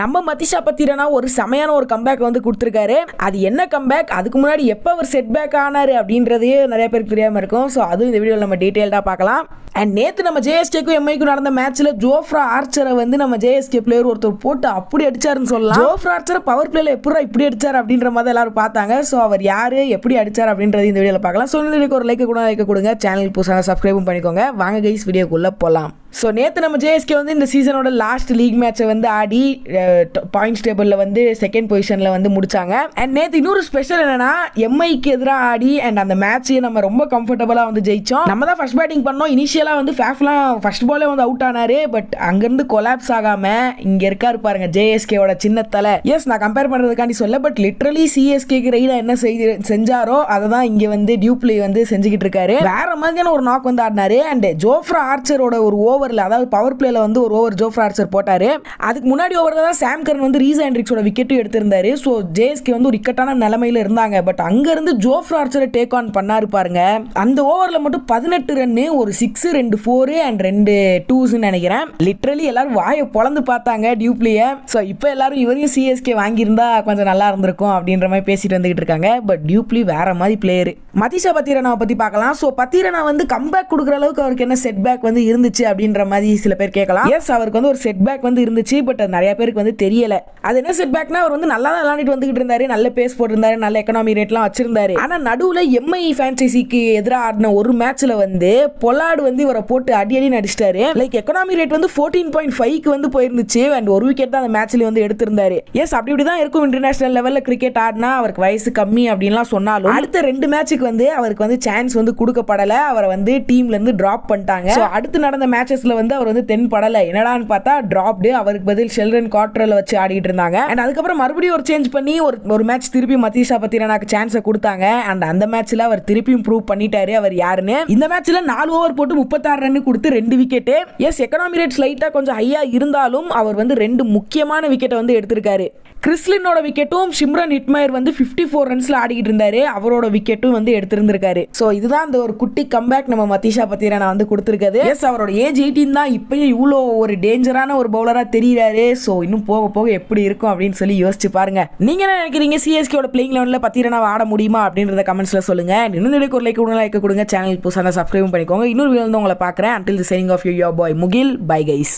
நம்ம மதிஷா பத்திரனா ஒரு செமையான ஒரு கம்பேக் வந்து கொடுத்துருக்காரு. அது என்ன கம்பேக் அதுக்கு முன்னாடி எப்போ அவர் செட் பேக் ஆனாரு அப்படின்றதே நிறைய பேருக்கு தெரியாமல் இருக்கும். ஸோ அதுவும் இந்த வீடியோவில் நம்ம டீட்டெயில்டாக பார்க்கலாம். அண்ட் நேற்று நம்ம ஜேஎஸ்கேக்கும் எம்ஐக்கும் நடந்த மேட்ச்சில் ஜோஃப்ரா ஆர்ச்சரை வந்து நம்ம ஜேஎஸ்கே பிளேயர் ஒருத்தர் போட்டு அப்படி அடிச்சாருன்னு சொல்லலாம். ஜோஃப்ரா ஆர்ச்சரை பவர் பிளேயில் எப்படி இப்படி அடிச்சார் அப்படின்ற மாதிரி எல்லாரும் பார்த்தாங்க. ஸோ அவர் யார் எப்படி அடிச்சார் அப்படின்றது இந்த வீடியோவில் பார்க்கலாம். ஸோ இந்த வீடியோக்கு ஒரு லைக் கூட லைக் கொடுங்க. சேனல் புதுசாக சப்ஸ்கிரைபும் பண்ணிக்கோங்க. வாங்க கைஸ் வீடியோக்குள்ளே போகலாம் ஸோ நேற்று நம்ம ஜேஎஸ்கே வந்து இந்த சீசனோட லாஸ்ட் லீக் மேட்சை வந்து ஆடி பாயிண்ட்ஸ் டேபிளில் வந்து செகண்ட் பொசிஷனில் வந்து முடிச்சாங்க. அண்ட் நேற்று இன்னொரு ஸ்பெஷல் என்னென்னா எம்ஐக்கு எதிராக ஆடி அண்ட் அந்த மேட்ச்சையை நம்ம ரொம்ப கம்ஃபர்டபுளாக வந்து ஜெயிச்சோம். நம்ம தான் ஃபர்ஸ்ட் பேட்டிங் பண்ணோம். இனிஷியலாக வந்து ஃபேஃப்லாம் ஃபர்ஸ்ட் பாலே வந்து அவுட் ஆனாரு. பட் அங்கேருந்து கொலாப்ஸ் ஆகாமல் இங்கே இருக்காரு பாருங்க ஜேஎஸ்கேவோட சின்ன தலை எஸ் நான் கம்பேர் பண்ணுறதுக்காண்டி சொல்ல பட் லிட்ரலி சிஎஸ்கேக்கு ரெய்டாக என்ன செய்து செஞ்சாரோ அதை தான் இங்கே வந்து டியூப்ளே வந்து செஞ்சுக்கிட்டு இருக்காரு. வேற மாதிரியான ஒரு நாக் வந்து ஆடினாரு. அண்ட் ஜோஃப்ரா ஆர்ச்சரோட ஒரு ஓவரில் அதாவது பவர் பிளேல வந்து ஒரு ஓவர் ஜோ ஆர்ச்சர் போட்டார். அதுக்கு முன்னாடி ஓவரில் தான் சாம் கரன் வந்து ரீசா ஹென்ட்ரிக்ஸோட விக்கெட்டும் எடுத்திருந்தார். ஸோ ஜேஎஸ்கே வந்து ஒரு இக்கட்டான நிலமையில இருந்தாங்க. பட் அங்கேருந்து ஜோ ஆர்ச்சரை டேக் ஆன் பண்ணாரு பாருங்க. அந்த ஓவரில் மட்டும் பதினெட்டு ரன்னு ஒரு சிக்ஸ் ரெண்டு ஃபோரு அண்ட் ரெண்டு டூஸ்ன்னு நினைக்கிறேன். லிட்ரலி எல்லாரும் வாயை பொழந்து பார்த்தாங்க டியூப்ளியை ஸோ இப்போ எல்லாரும் இவரையும் சிஎஸ்கே வாங்கியிருந்தா கொஞ்சம் நல்லா இருந்திருக்கும் அப்படின்ற மாதிரி பேசிட்டு வந்துகிட்டு இருக்காங்க. பட் டியூப்ளி வேற மாதிரி பிளேயர் மதிஷா பத்திரனாவை பற்றி பார்க்கலாம். ஸோ பத்திரனா வந்து கம்பேக் கொடுக்குற அளவுக்கு அவருக்கு என்ன செட் பேக் வந்து இருந்துச்சு அப்படின்னு அப்படின்ற மாதிரி சில பேர் கேட்கலாம். எஸ் அவருக்கு வந்து ஒரு செட் பேக் வந்து இருந்துச்சு பட் அது நிறைய பேருக்கு வந்து தெரியல. அது என்ன செட் பேக்னா அவர் வந்து நல்லா தான் விளாண்டுட்டு வந்துகிட்டு இருந்தாரு நல்ல பேஸ் போட்டிருந்தாரு நல்ல எக்கனாமி ரேட்லாம் வச்சிருந்தாரு. ஆனால் நடுவில் எம்ஐ ஃபேன்சைசிக்கு எதிராக ஆடின ஒரு மேட்ச்ல வந்து பொலாடு வந்து இவரை போட்டு அடி அடி நடிச்சிட்டாரு லைக் எக்கனாமி ரேட் வந்து ஃபோர்டீன் பாயிண்ட் ஃபைவ்க்கு வந்து போயிருந்துச்சு அண்ட் ஒரு விக்கெட் தான் அந்த மேட்ச்ல வந்து எடுத்திருந்தாரு. எஸ் அப்படி இப்படி தான் இருக்கும் இன்டர்நேஷனல் லெவலில் கிரிக்கெட் ஆடினா அவருக்கு வயசு கம்மி அப்படின்லாம் சொன்னாலும் அடுத்த ரெண்டு மேட்சுக்கு வந்து அவருக்கு வந்து சான்ஸ் வந்து கொடுக்கப்படலை. அவரை வந்து டீம்ல இருந்து டிராப் பண்ணிட்டாங்க. ஸோ அடுத்து நடந்த மேட்சஸ் மேட்சஸ்ல வந்து அவர் வந்து தென்படலை. என்னடான்னு பார்த்தா டிராப்டு அவருக்கு பதில் ஷெல்ரன் காட்ரல் வச்சு ஆடிட்டு இருந்தாங்க. அண்ட் அதுக்கப்புறம் மறுபடியும் ஒரு சேஞ்ச் பண்ணி ஒரு ஒரு மேட்ச் திருப்பி மதீஷா பத்திரனாக்கு சான்ஸை கொடுத்தாங்க. அண்ட் அந்த மேட்ச்சில் அவர் திருப்பியும் ப்ரூவ் பண்ணிட்டாரு அவர் யாருன்னு. இந்த மேட்ச்சில் நாலு ஓவர் போட்டு முப்பத்தாறு ரன் கொடுத்து ரெண்டு விக்கெட்டு எஸ் எக்கனாமி ரேட் ஸ்லைட்டாக கொஞ்சம் ஹையாக இருந்தாலும் அவர் வந்து ரெண்டு முக்கியமான விக்கெட்டை வந்து எடுத்திருக்காரு. கிறிஸ்லினோட விக்கெட்டும் சிம்ரன் இட்மயர் வந்து ஃபிஃப்டி ஃபோர் ரன்ஸில் ஆடிக்கிட்டு இருந்தாரு. அவரோட விக்கெட்டும் வந்து எடுத்திருந்திருக்காரு. ஸோ இதுதான் அந்த ஒரு குட்டி கம்பேக் நம்ம மதீஷா பத்திரனா வந்து கொடுத்துருக்காரு எஸ் அவரோட ஏஜ் எயிட்டீன் தான் இப்பயும் இவ்வளோ ஒரு டேஞ்சரான ஒரு பவுலராக தெரியுறாரு. ஸோ இன்னும் போக போக எப்படி இருக்கும் அப்படின்னு சொல்லி யோசிச்சு பாருங்க. நீங்கள் என்ன நினைக்கிறீங்க? சிஎஸ்கேயோட பிளேயிங் லெவனில் பத்திரனா ஆட முடியுமா அப்படின்றத கமெண்ட்ஸில் சொல்லுங்க. இன்னும் ஒரு லைக் கொடுங்க லைக் கொடுங்க. சேனல் புதுசாக சப்ஸ்கிரைப் பண்ணிக்கோங்க. இன்னொரு வீடியோ வந்து உங்களை பார்க்குறேன். Until the shining of you yo boy Mugil bye guys